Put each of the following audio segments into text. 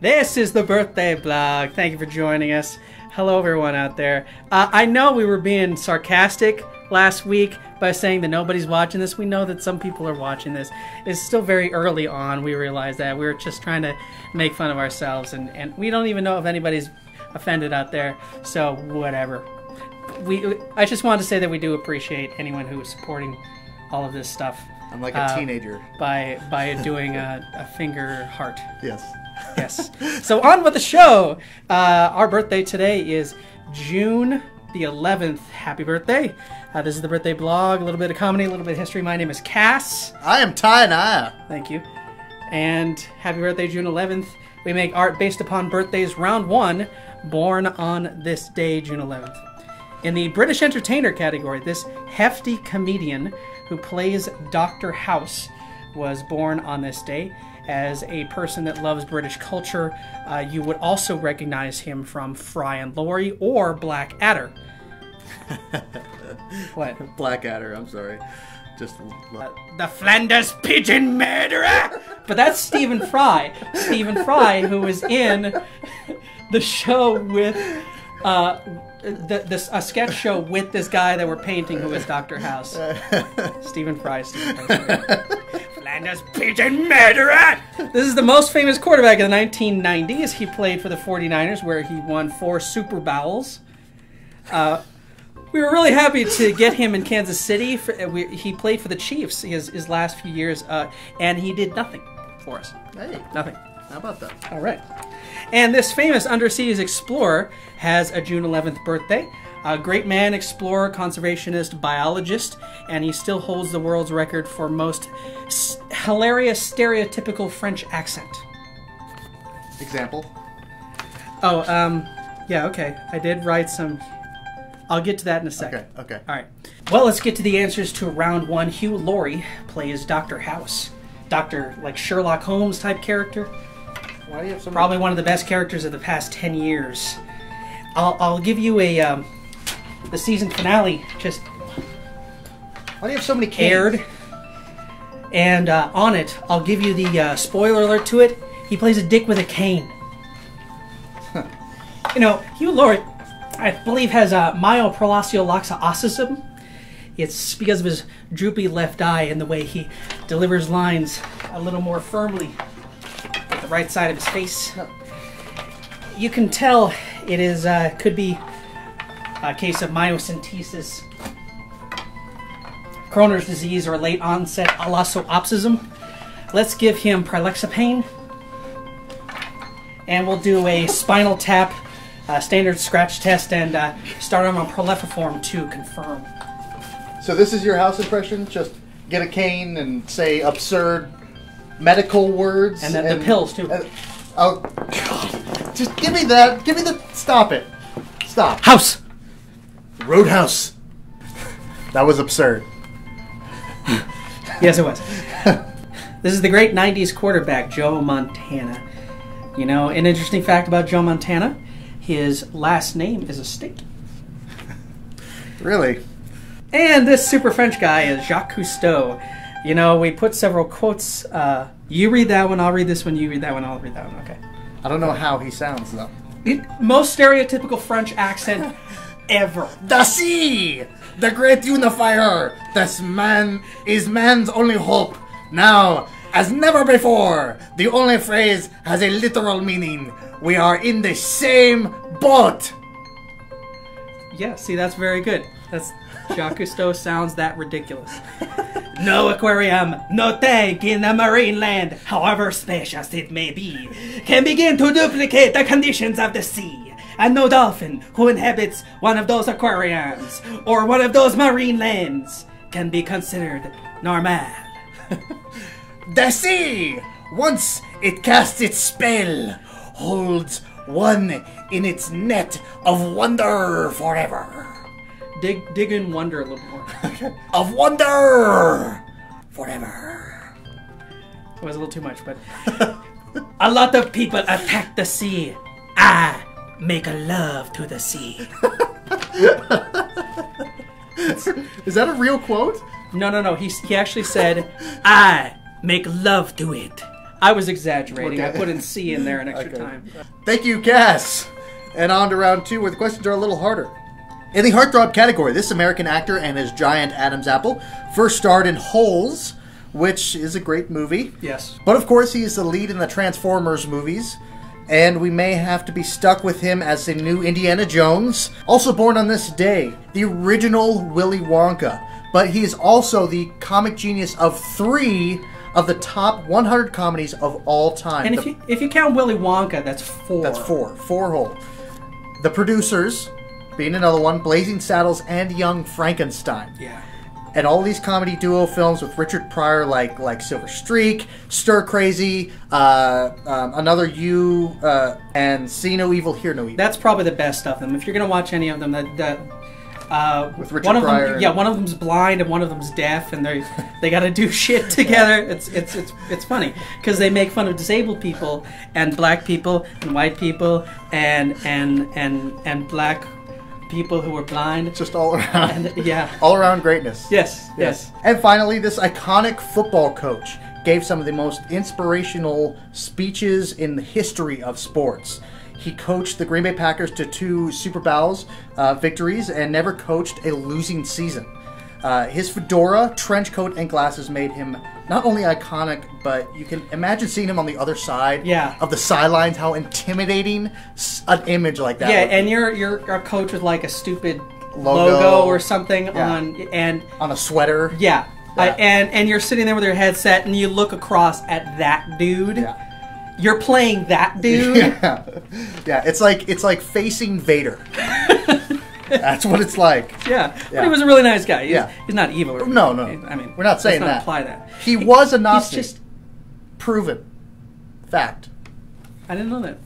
This is the birthday blog. Thank you for joining us. Hello, everyone out there. Uh, I know we were being sarcastic last week by saying that nobody's watching this. We know that some people are watching this. It's still very early on. We realize that. We were just trying to make fun of ourselves, and, and we don't even know if anybody's offended out there. So, whatever. We, I just wanted to say that we do appreciate anyone who is supporting all of this stuff I'm like a Uh, teenager. by by doing a, a finger heart. Yes. Yes. So on with the show. Uh, our birthday today is June the 11th. Happy birthday. Uh, this is the birthday blog. A little bit of comedy, a little bit of history. My name is Cass. I am Ty I. Thank you. And happy birthday, June 11th. We make art based upon birthdays round one, born on this day, June 11th. In the British entertainer category, this hefty comedian who plays Dr. House was born on this day. As a person that loves British culture, uh, you would also recognize him from Fry and Laurie or Black Adder. what? Blackadder, I'm sorry. Just The Flanders Pigeon Murderer! But that's Stephen Fry. Stephen Fry, who was in the show with. Uh, the, this a sketch show with this guy that we're painting who is Dr. House. Stephen Fry. Stephen Fry. Flanders Pigeon Murderer! This is the most famous quarterback of the 1990s. He played for the 49ers, where he won four Super Bowls. Uh, we were really happy to get him in Kansas City. For, uh, we, he played for the Chiefs his, his last few years, uh, and he did nothing for us. hey, Nothing. how about that? All right. And this famous underseas explorer has a June 11th birthday. A great man, explorer, conservationist, biologist, and he still holds the world's record for most s- hilarious stereotypical French accent. Example. Oh, um, yeah, okay. I did write some. I'll get to that in a second. Okay, okay. All right. Well, let's get to the answers to round one. Hugh Laurie plays Dr. House. Doctor, like Sherlock Holmes type character. Why do you have so Probably one of the best characters of the past 10 years. I'll, I'll give you a. Um, the season finale just Why do you have so many canes? aired. And uh, on it, I'll give you the uh, spoiler alert to it. He plays a dick with a cane. you know, Hugh Laurie, I believe, has a myoprolactiolaxaosism. It's because of his droopy left eye and the way he delivers lines a little more firmly with the right side of his face. You can tell it is uh, could be a case of myocentesis Crohn's disease or late onset allosoopsism. Let's give him prelexipane. And we'll do a spinal tap, uh, standard scratch test, and uh, start him on prolifiform to confirm. So this is your house impression? Just get a cane and say absurd medical words. And then the pills, too. uh, oh, God. Just give me that. Give me the. Stop it. Stop. House! Roadhouse. That was absurd. Yes, it was. this is the great 90s quarterback, Joe Montana. You know, an interesting fact about Joe Montana his last name is a state. Really? And this super French guy is Jacques Cousteau. You know, we put several quotes. Uh, you read that one, I'll read this one, you read that one, I'll read that one. Okay. I don't know how he sounds though. It- most stereotypical French accent ever. The sea, the great unifier. This man is man's only hope. Now, as never before, the only phrase has a literal meaning. We are in the same boat. Yeah, see, that's very good. That's Jacques Cousteau sounds that ridiculous. no aquarium, no tank in the marine land, however spacious it may be, can begin to duplicate the conditions of the sea. And no dolphin who inhabits one of those aquariums or one of those marine lands can be considered normal. The sea, once it casts its spell, holds one in its net of wonder forever. Dig, dig in wonder a little more. Of wonder forever. It was a little too much, but a lot of people attack the sea. I make a love to the sea. Is that a real quote? No, no, no. He he actually said, "I make love to it. I was exaggerating. I Okay. put in C in there an extra Okay. time. Thank you, Cass. And on to round two, where the questions are a little harder. In the heartthrob category, this American actor and his giant Adam's apple first starred in Holes, which is a great movie. Yes. But of course, he is the lead in the Transformers movies, and we may have to be stuck with him as the new Indiana Jones. Also born on this day, the original Willy Wonka. But he is also the comic genius of three of the top 100 comedies of all time. And if you if you count Willy Wonka, that's four. that's four. Four whole. The producers, being another one, Blazing Saddles and Young Frankenstein. Yeah. And all these comedy duo films with Richard Pryor, like like Silver Streak, Stir Crazy, uh, um, Another You, uh, and See No Evil, Hear No Evil. That's probably the best of them. If you're gonna watch any of them, that that. Uh, With Richard one of Pryor them, yeah, one of them's blind and one of them's deaf, and they they got to do shit together. It's it's it's it's funny because they make fun of disabled people and black people and white people and and and and black people who were blind. just all around, And yeah, all around greatness. yes, yes. And finally, this iconic football coach gave some of the most inspirational speeches in the history of sports. He coached the Green Bay Packers to two Super Bowls uh, victories and never coached a losing season. Uh, his fedora, trench coat, and glasses made him not only iconic, but you can imagine seeing him on the other side Yeah. of the sidelines. How intimidating an image like that! Yeah, would be. and you're you're a coach with like a stupid Logo. logo, or something Yeah. on, and on a sweater. yeah, I- Yeah. and and you're sitting there with your headset, and you look across at that dude. Yeah. You're playing that dude. Yeah, yeah. It's like it's like facing Vader. That's what it's like. Yeah, Yeah. but he was a really nice guy. He's, Yeah. he's not evil. Or, No, no. I mean, We're not saying not that. Apply that. He was a Nazi. He's just. proven. Fact. I didn't know that.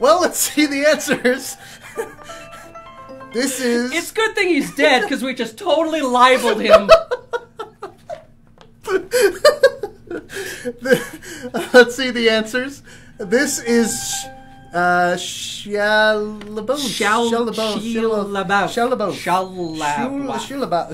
Well, let's see the answers. this is It's a good thing he's dead because we just totally libeled him. let's see the answers. This is uh Shalabone. Shal- Shalabone. Shalabone. Shalabone.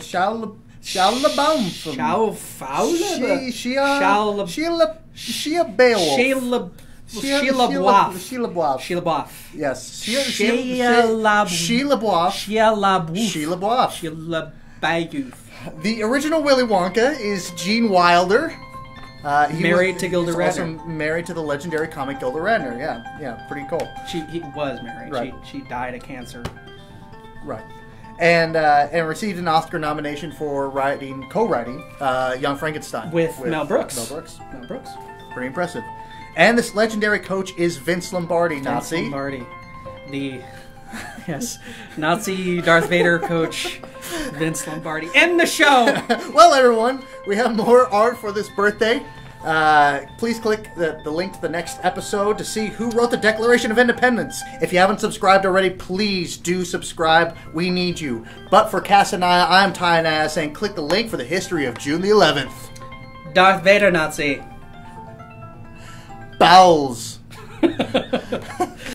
Shalabone. Shalabone. Shao Fowler? She she Shal- Sheila Sheila Beowulf. Sheila. Sheila Sheila Sheila Boif. Sheila Boif. Sheila Boif. Yes. Sheila Boif. Sheila Bayouf. The original Willy Wonka is Gene Wilder. Uh, he Married was- to Gilda Radner. married to the legendary comic Gilda Radner. Yeah, yeah, pretty cool. She he was married. Right. She she died of cancer. Right. And uh, and received an Oscar nomination for writing, co-writing, uh, Young Frankenstein With Mel Brooks. Mel Brooks, Mel Brooks. pretty impressive. And this legendary coach is Vince Lombardi, Vince Nazi. Lombardi. The yes, Nazi Darth Vader coach Vince Lombardi. End the show. well, everyone, we have more art for this birthday. Uh, please click the, the link to the next episode to see who wrote the Declaration of Independence. If you haven't subscribed already, please do subscribe. We need you. But for Cass and I, I'm Ty and I saying click the link for the history of June the 11th. Darth Vader Nazi. Bowels.